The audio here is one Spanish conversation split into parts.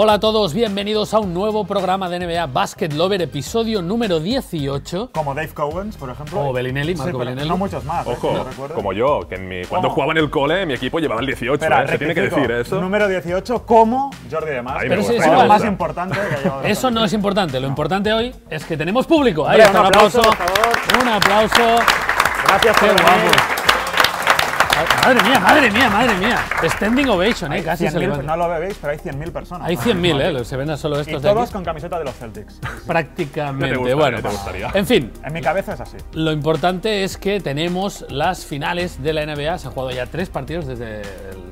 Hola a todos, bienvenidos a un nuevo programa de NBA Basket Lover, episodio número 18. Como Dave Cowens, por ejemplo. Como Bellinelli, Sí, Marco pero Bellinelli. No muchos más. ¿eh? Ojo, como yo, que en mi, cuando ¿Cómo? jugaba en el cole, mi equipo llevaba el 18, Espera, ¿eh? Se tiene que decir eso. Número 18, como Jordi de Mas. Pero sí, gusta, es lo más importante que ha llevado. Eso no es importante, lo importante hoy es que tenemos público. Ahí Hombre, está, un aplauso. Un aplauso. Gracias Qué por venir. guapo. Madre mía, madre mía, madre mía. Standing ovation, eh, casi se 100.000 levanta. no lo veis, pero hay 100.000 personas. Hay 100.000, eh, se ven solo Y estos de todos aquí. con camiseta de los Celtics. Prácticamente, te bueno. te gustaría. En fin, En mi cabeza es así. Lo importante es que tenemos las finales de la NBA. Se han jugado ya tres partidos desde el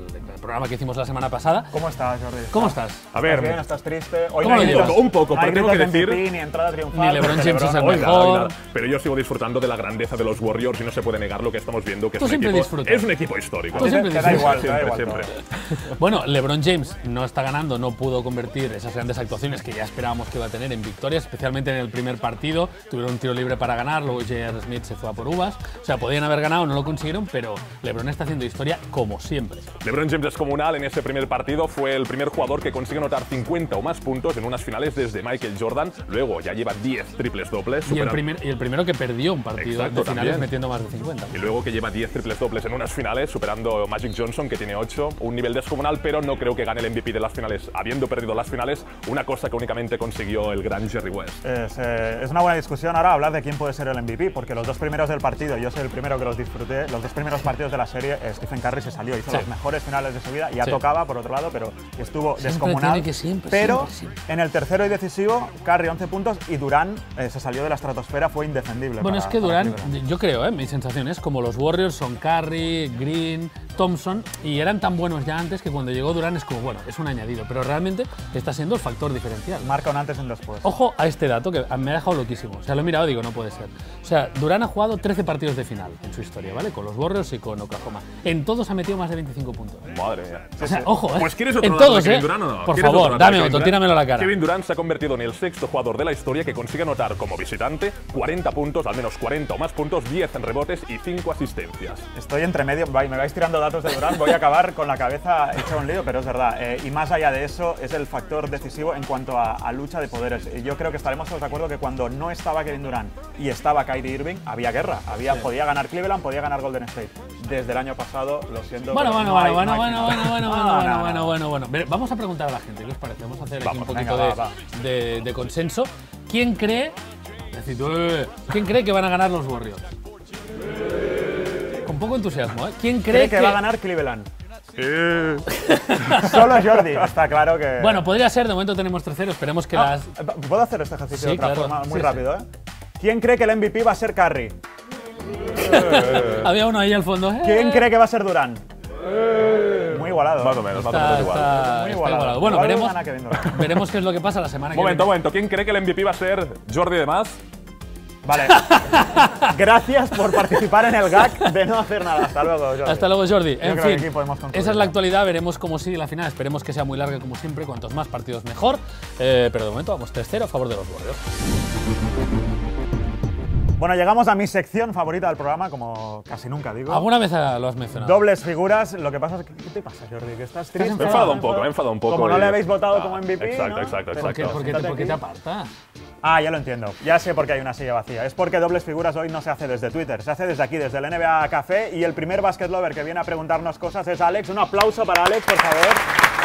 programa que hicimos la semana pasada. ¿Cómo estás, Jordi? ¿Cómo estás? A ver, ¿Estás bien? ¿Estás triste? Hoy ¿Cómo no hay lo llevas? Un poco, pero tengo que de decir- MVP, ni entrada triunfal. Ni LeBron James es el mejor. hoy nada. Pero yo sigo disfrutando de la grandeza de los Warriors y no se puede negar lo que estamos viendo, que Tú es un, siempre equipo, disfrutas. es un equipo histórico. Tú siempre Te da igual, te da siempre, igual. siempre. Bueno, LeBron James no está ganando, no pudo convertir esas grandes actuaciones que ya esperábamos que iba a tener en victorias, especialmente en el primer partido. Tuvieron un tiro libre para ganar, luego J.R. Smith se fue a por uvas. O sea, podían haber ganado, no lo consiguieron, pero LeBron está haciendo historia como siempre. LeBron James es comunal en ese primer partido, fue el primer jugador que consigue anotar 50 o más puntos en unas finales desde Michael Jordan. Luego ya lleva 10 triples dobles. Y el, primer, y el primero que perdió un partido Exacto, de finales también. metiendo más de 50. Y luego que lleva 10 triples dobles en unas finales, superando Magic Johnson, que tiene 8. Un nivel descomunal, pero no creo que gane el MVP de las finales, habiendo perdido las finales, una cosa que únicamente consiguió el gran Jerry West. Es, eh, es una buena discusión ahora hablar de quién puede ser el MVP, porque los dos primeros del partido, yo soy el primero que los disfruté, los dos primeros partidos de la serie, eh, Stephen Curry se salió, hizo Sí. las mejores finales de su vida, ya Sí. tocaba por otro lado, pero estuvo Siempre descomunal. tiene que siempre, pero siempre, en el tercero y decisivo, Curry 11 puntos y Durán eh, se salió de la estratosfera, fue indefendible. Bueno, para- es que Durán, yo creo, ¿eh? mi sensación es como los Warriors son Curry, Green, Thompson, y eran tan buenos ya antes que cuando llegó Durán es como, bueno, es un añadido, pero realmente está siendo el factor diferencial. Marca un antes y un después. Ojo a este dato que me ha dejado loquísimo. O sea, lo he mirado y digo, no puede ser. O sea, Durán ha jugado 13 partidos de final en su historia, ¿vale? Con los Warriors y con Oklahoma. En todos ha metido más de 25 puntos. Madre mía. O sea, ojo, ¿eh? Pues ¿quieres otro en dato todos, de Kevin ¿eh? Durant o no? Por ¿Quieres favor, otro dame otro, tíramelo a la cara. Kevin Durant se ha convertido en el sexto jugador de la historia que consigue anotar como visitante 40 puntos, al menos 40 o más puntos, 10 en rebotes y 5 asistencias. Estoy entre medio, me vais tirando datos de Durán, voy a acabar con la cabeza hecha un lío, pero es verdad. Eh, y más allá de eso, es el factor decisivo en cuanto a, a lucha de poderes. Yo creo que estaremos todos de acuerdo que cuando no estaba Kevin Durán y estaba Kyrie Irving, había guerra. Había, Podía ganar Cleveland, podía ganar Golden State. Desde el año pasado, lo siento. Bueno, bueno, no bueno, bueno, bueno, bueno, bueno, No, bueno, no, bueno, no, bueno, no. bueno, Vamos a preguntar a la gente, ¿qué os parece? Vamos a hacer aquí un poquito venga, de, va, de- de consenso. ¿Quién cree, eh, ¿quién cree que van a ganar los Warriors? Con poco entusiasmo, ¿eh? ¿Quién cree, Cree que va a ganar Cleveland. Eh, Solo Jordi, está claro que. Bueno, podría ser, de momento tenemos 3-0, esperemos que Ah, las... ¿Puedo hacer este ejercicio Sí, de otra claro. forma muy Sí, rápido? ¿eh? ¿Quién cree que el MVP va a ser Curry? Había uno ahí al fondo. ¿eh? ¿Quién cree que va a ser Durán? Muy igualado. más o menos, más o menos igual. está- Muy igualado. igualado. Bueno, veremos, veremos qué es lo que pasa la semana que Momento, viene. momento. ¿Quién cree que el MVP va a ser Jordi de Más? Vale. Gracias por participar en el gag de no hacer nada. Hasta luego, Jordi. Hasta luego, Jordi. En creo que fin, aquí podemos concluir esa es la actualidad. Veremos cómo sigue la final. Esperemos que sea muy larga, como siempre. Cuantos más partidos, mejor. Eh, pero de momento vamos 3-0 a favor de los Warriors. Bueno, llegamos a mi sección favorita del programa, como casi nunca digo. ¿Alguna vez ah, lo has mencionado? Dobles figuras. Lo que pasa es que. ¿Qué te pasa, Jordi? ¿Que estás triste? Me he enfadado un poco, me he enfadado un poco. Como no le habéis votado Ah, como MVP. Exacto, ¿no? exacto, Pero ¿Por qué, exacto. por qué te, por qué te apartas? Ah, ya lo entiendo. Ya sé por qué hay una silla vacía. Es porque dobles figuras hoy no se hace desde Twitter, se hace desde aquí, desde el NBA Café. Y el primer basket lover que viene a preguntarnos cosas es Alex. Un aplauso para Alex, por favor.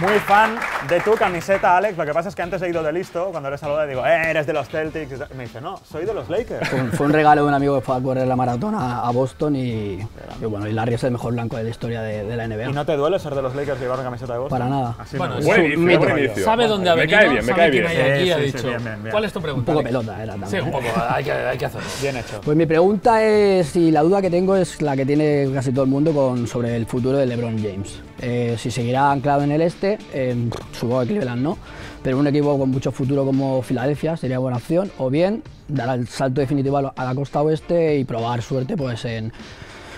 Muy fan de tu camiseta, Alex. Lo que pasa es que antes he ido de listo. Cuando le saludé, digo, eh, eres de los Celtics. y. Me dice, no, soy de los Lakers. Fue un- Fue un regalo de un amigo que fue a correr la maratón a, a Boston y, y bueno, y Larry es el mejor blanco de la historia de, de la ¿Y NBA. no te duele ser de los Lakers y llevar una camiseta de Boston? Para nada. Así Bueno, me es gusta. Buen un inicio, mito. buen inicio. Sabe dónde ha Me venido, cae bien, me cae bien. aquí, Sí, ha sí, sí, dicho. bien, bien, bien. ¿Cuál es tu Un pregunta? poco Alex? pelota era también. Sí, un poco. Hay que, hay que hacerlo. Bien hecho. Pues mi pregunta es, y la duda que tengo es la que tiene casi todo el mundo con, sobre el futuro de LeBron James. Eh, si seguirá anclado en el este, eh, supongo que Cleveland no, pero un equipo con mucho futuro como Filadelfia sería buena opción, o bien dar el salto definitivo a la costa oeste y probar suerte pues en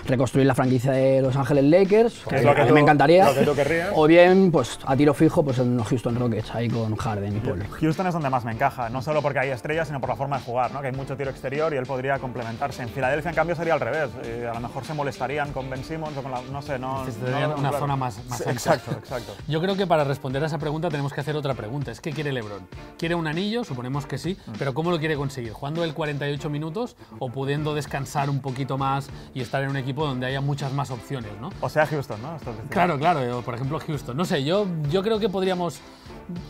reconstruir la franquicia de Los Ángeles Lakers, Que es que lo que a mí tú- me encantaría. lo que tú querrías. O bien, pues a tiro fijo, pues en los Houston Rockets, ahí con Harden y Paul. Houston es donde más me encaja, no solo porque hay estrellas, sino por la forma de jugar, ¿no? que hay mucho tiro exterior y él podría complementarse. En Filadelfia, en cambio, sería al revés. Eh, a lo mejor se molestarían con Ben Simmons o con la. No sé, no. Necesitarían no una claro. zona más- más Sí. Exacto, exacto. Yo creo que para responder a esa pregunta tenemos que hacer otra pregunta. Es ¿qué quiere LeBron? ¿Quiere un anillo? Suponemos que sí, Mm. pero ¿cómo lo quiere conseguir? ¿Jugando el 48 minutos o pudiendo descansar un poquito más y estar en un equipo donde haya muchas más opciones, ¿no? O sea, Houston, ¿no? Claro, claro, eh, por ejemplo Houston. No sé, yo, yo creo que podríamos...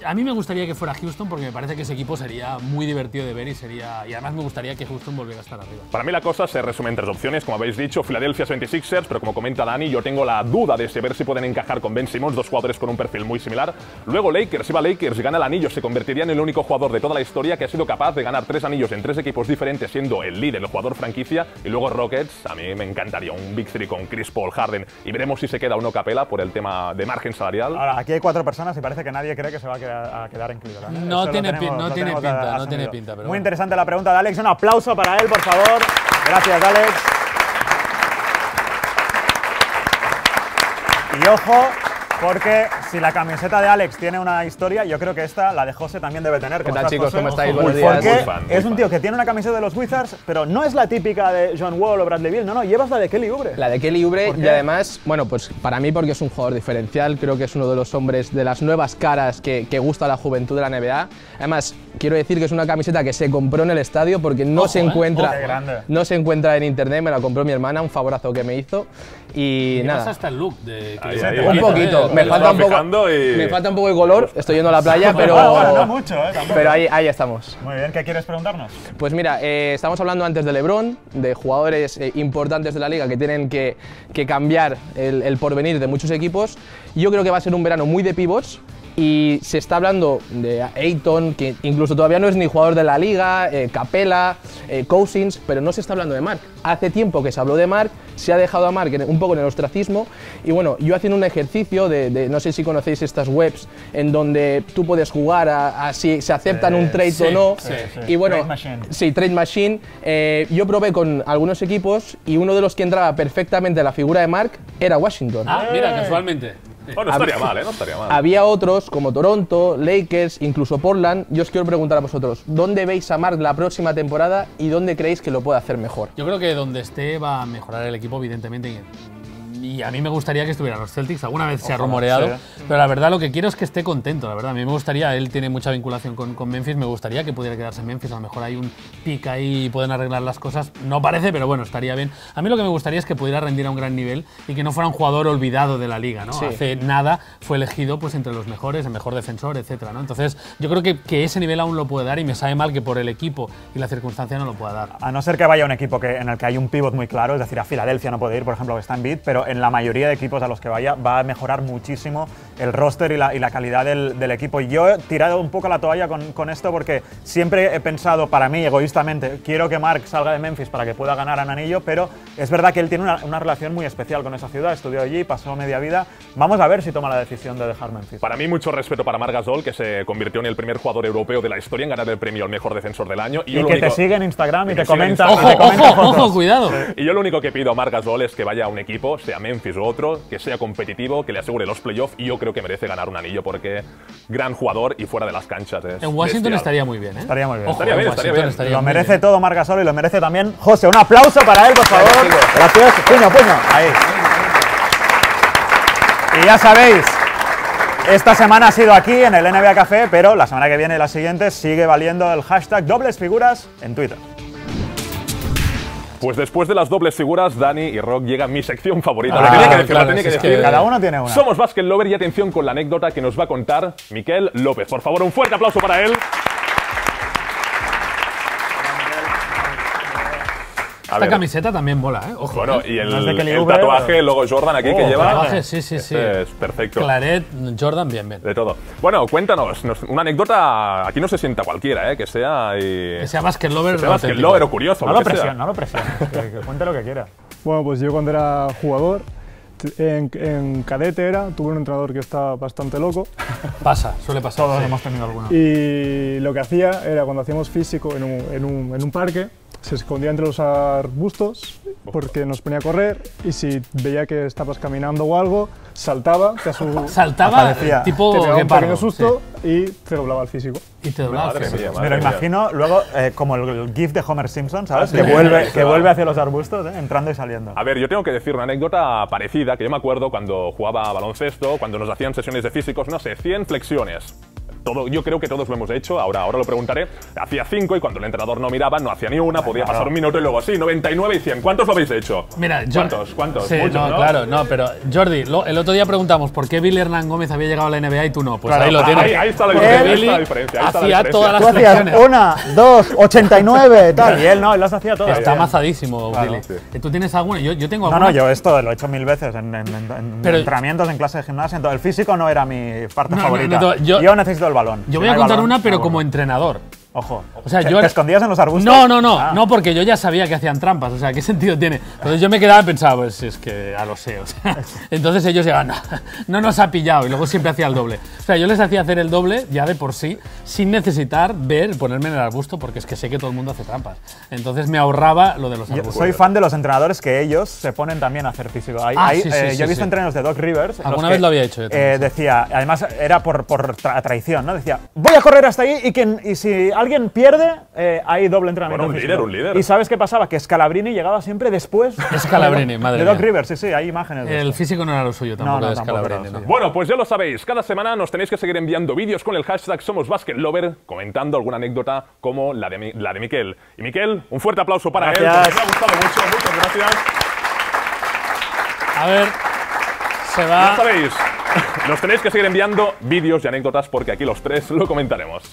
A mí me gustaría que fuera Houston porque me parece que ese equipo sería muy divertido de ver y sería y además me gustaría que Houston volviera a estar arriba. Para mí la cosa se resume en tres opciones, como habéis dicho, Philadelphia 76ers, pero como comenta Dani, yo tengo la duda de saber si pueden encajar con Ben Simmons, dos jugadores con un perfil muy similar. Luego Lakers, si va Lakers y gana el anillo, se convertiría en el único jugador de toda la historia que ha sido capaz de ganar tres anillos en tres equipos diferentes, siendo el líder, el jugador franquicia. Y luego Rockets, a mí me encantaría un Big Three con Chris Paul, Harden, y veremos si se queda o no Capela por el tema de margen salarial. Ahora, aquí hay cuatro personas y parece que nadie cree que se va a quedar, a quedar en Cleveland. No Eso tiene tenemos- no tiene pinta, no tiene pinta, pero Muy bueno. interesante la pregunta de Alex. Un aplauso para él, por favor. Gracias, Alex. Y ojo, porque si la camiseta de Alex tiene una historia, yo creo que esta, la de José, también debe tener. ¿Qué ¿Cómo tal, estás, chicos? José? ¿Cómo estáis? Ojo, Buenos Porque días. Muy fan, muy es un fan. tío que tiene una camiseta de los Wizards, pero no es la típica de John Wall o Bradley Beal. No, no, llevas la de Kelly Oubre. La de Kelly Oubre ¿Por y además, bueno, pues para mí porque es un jugador diferencial, creo que es uno de los hombres de las nuevas caras que, que gusta a la juventud de la NBA. Además, quiero decir que es una camiseta que se compró en el estadio porque no Ojo, se ¿eh? encuentra grande. no se encuentra en internet, me la compró mi hermana, un favorazo que me hizo y Llevas nada. hasta el look de ahí, Un poquito, Me falta un poco, y- me falta un poco de color, estoy yendo a la playa, pero, Bueno, bueno, no mucho, ¿eh? Pero ahí, ahí estamos. Muy bien, ¿qué quieres preguntarnos? Pues mira, eh, estamos hablando antes de LeBron, de jugadores eh, importantes de la liga que tienen que, que cambiar el, el porvenir de muchos equipos. Yo creo que va a ser un verano muy de pivots y se está hablando de Ayton, que incluso todavía no es ni jugador de la liga, eh, Capela, eh, Cousins, pero no se está hablando de Mark. Hace tiempo que se habló de Mark, se ha dejado a Mark un poco en el ostracismo y bueno, yo haciendo un ejercicio de, de- no sé si conocéis estas webs en donde tú puedes jugar a, a si se aceptan un trade sí, o no sí, sí. y bueno, Trade Machine. Sí, Trade Machine. Eh, yo probé con algunos equipos y uno de los que entraba perfectamente a la figura de Mark era Washington. Ah, mira, casualmente. Oh, no estaría mal, ¿eh? No estaría mal. Había otros como Toronto, Lakers, incluso Portland. Yo os quiero preguntar a vosotros, ¿dónde veis a Mark la próxima temporada y dónde creéis que lo puede hacer mejor? Yo creo que donde esté va a mejorar el equipo, evidentemente. Y a mí me gustaría que estuvieran los Celtics. Alguna vez se ha rumoreado. Pero la verdad, lo que quiero es que esté contento. La verdad, a mí me gustaría. Él tiene mucha vinculación con, con Memphis. Me gustaría que pudiera quedarse en Memphis. A lo mejor hay un pick ahí y pueden arreglar las cosas. No parece, pero bueno, estaría bien. A mí lo que me gustaría es que pudiera rendir a un gran nivel y que no fuera un jugador olvidado de la liga. ¿no? Sí. Hace nada fue elegido pues, entre los mejores, el mejor defensor, etcétera, ¿no? Entonces, yo creo que, que ese nivel aún lo puede dar y me sabe mal que por el equipo y la circunstancia no lo pueda dar. A no ser que vaya un equipo que, en el que hay un pivot muy claro, es decir, a Filadelfia no puede ir, por ejemplo, que está en bid, pero en la mayoría de equipos a los que vaya va a mejorar muchísimo el roster y la, y la calidad del, del equipo. Y yo he tirado un poco la toalla con, con esto porque siempre he pensado, para mí, egoístamente, quiero que Mark salga de Memphis para que pueda ganar a anillo, pero es verdad que él tiene una, una relación muy especial con esa ciudad, estudió allí, pasó media vida. Vamos a ver si toma la decisión de dejar Memphis. Para mí, mucho respeto para Marc Gasol, que se convirtió en el primer jugador europeo de la historia en ganar el premio al mejor defensor del año. y lo que te único- sigue en Instagram y Y te comenta, y Ojo, te comenta ojo, fotos. ojo, cuidado. Y yo lo único que pido a Marc Gasol es que vaya a un equipo, sea Memphis o otro, que sea competitivo, que le asegure los playoffs y yo creo que merece ganar un anillo porque gran jugador y fuera de las canchas. es En Washington bestial. estaría muy bien, ¿eh? Estaría muy bien. Ojo, Estaría en bien, estaría Washington bien. estaría Lo merece bien. todo Marc Gasol y lo merece también José. Un aplauso para él, por favor. Gracias. Puño, puño. Ahí. Y ya sabéis, esta semana ha sido aquí en el NBA Café, pero la semana que viene y la siguiente sigue valiendo el hashtag dobles figuras en Twitter. Pues después de las dobles figuras, Dani y Rock llega mi sección favorita. Ah, la tenía que decir, claro, la tenía que decir. que- Cada uno tiene una. Somos Basket Lover y atención con la anécdota que nos va a contar Miquel López. Por favor, un fuerte aplauso para él. Esta ver, camiseta también mola, ¿eh? Ojo. Bueno, ¿eh? y el, el tatuaje, el logo Jordan aquí que Oh, lleva. tatuaje, sí, sí, sí. Este Es perfecto. Claret, Jordan, bien, bien. De todo. Bueno, cuéntanos, nos- una anécdota, aquí no se sienta cualquiera, ¿eh? que sea... y- Que sea basket lover. que sea basket lover o curioso. No lo que presiona, no lo presiona. Que, que cuente lo que quiera. Bueno, pues yo cuando era jugador, en, en cadete era, tuve un entrenador que estaba bastante loco Pasa, suele pasar. Todos sí. hemos tenido alguno. y lo que hacía era cuando hacíamos físico en un, en un- en un parque, se escondía entre los arbustos porque nos ponía a correr y si veía que estabas caminando o algo, saltaba, te, asu- Saltaba Aparecía. tipo te pegaba un pequeño susto y te doblaba el físico. Y te doblaba el físico. mía, Me lo mía. imagino luego eh, como el, el gif de Homer Simpson, ¿sabes? Ah, que sí. vuelve, Sí, que vuelve hacia los arbustos, ¿eh? entrando y saliendo. A ver, yo tengo que decir una anécdota parecida que yo me acuerdo cuando jugaba a baloncesto, cuando nos hacían sesiones de físicos, no sé, 100 flexiones. Todo, yo creo que todos lo hemos hecho, ahora, ahora lo preguntaré. Hacía 5 y cuando el entrenador no miraba, no hacía ni una, podía pasar un minuto y luego sí, 99 y 100. ¿Cuántos lo habéis hecho? Mira, yo- ¿Cuántos? ¿Cuántos? Sí, Muchos, no, ¿no? claro, no, pero Jordi, lo- el otro día preguntamos por qué Billy Hernán Gómez había llegado a la NBA y tú no. Pues Claro, ahí lo tienes. ahí está la ahí está la diferencia, ahí está la hacía diferencia. todas las Tú hacías una, dos, 89, tal. Y él no, él las hacía todas. Está amazadísimo, Claro, Billy. sí. ¿Tú tienes alguna? Yo, yo tengo No, alguna. no, yo esto lo he hecho mil veces en, en- en- en Pero- entrenamientos, en clase de gimnasia. en todo. El físico no era mi parte No, no, favorita. no, yo- yo, necesito balón. Yo voy a contar balón, una, pero como entrenador. Ojo. O sea, ¿Te, yo- te escondías en los arbustos? No, no, no, Ah. no, porque yo ya sabía que hacían trampas, o sea, ¿qué sentido tiene? Entonces yo me quedaba y pensaba, pues es que ya lo sé, o sea. Entonces ellos llegaban, no, no nos ha pillado, y luego siempre hacía el doble. O sea, yo les hacía hacer el doble ya de por sí, sin necesitar ver, ponerme en el arbusto, porque es que sé que todo el mundo hace trampas. Entonces me ahorraba lo de los Yo arbustos. soy fan de los entrenadores que ellos se ponen también a hacer físico. Ahí- Ah, ahí, sí, sí, eh, sí, yo he visto entrenos de Doc Rivers. Alguna que, vez lo había hecho yo también, eh. Decía, además era por, por tra- traición, ¿no? Decía, voy a correr hasta ahí y, quien, y si alguien pierde, eh, hay doble entrenamiento. Bueno, un físico". líder, un líder. ¿Y sabes qué pasaba? Que Scalabrini llegaba siempre después. Scalabrini, de Doc- madre De Doc mía. Rivers, sí, sí, hay imágenes. de El esto. físico no era lo suyo tampoco no, de tampoco era Scalabrini, ¿no? Bueno, pues ya lo sabéis, cada semana nos tenéis que seguir enviando vídeos con el hashtag SomosBasketLover comentando alguna anécdota como la de, Mi- la de Miquel. Y Miquel, un fuerte aplauso para él, Gracias. porque me ha gustado mucho, muchas gracias. A ver, se Ya va. sabéis, nos tenéis que seguir enviando vídeos y anécdotas porque aquí los tres lo comentaremos.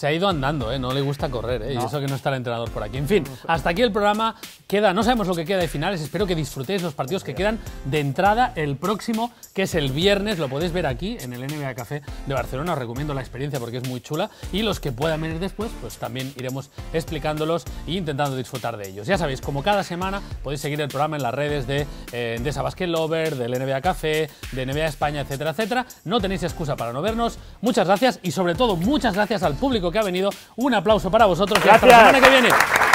Se ha ido andando, ¿eh? no le gusta correr, ¿eh? y eso que no está el entrenador por aquí. En fin, hasta aquí el programa. Queda, no sabemos lo que queda de finales. Espero que disfrutéis los partidos que quedan de entrada el próximo, que es el viernes. Lo podéis ver aquí en el NBA Café de Barcelona. Os recomiendo la experiencia porque es muy chula. Y los que puedan venir después, pues también iremos explicándolos e intentando disfrutar de ellos. Ya sabéis, como cada semana podéis seguir el programa en las redes de eh, Endesa Basket Lover, del NBA Café, de NBA España, etcétera, etcétera. No tenéis excusa para no vernos. Muchas gracias y sobre todo muchas gracias al público que ha venido. Un aplauso para vosotros y hasta la Gracias. semana que viene.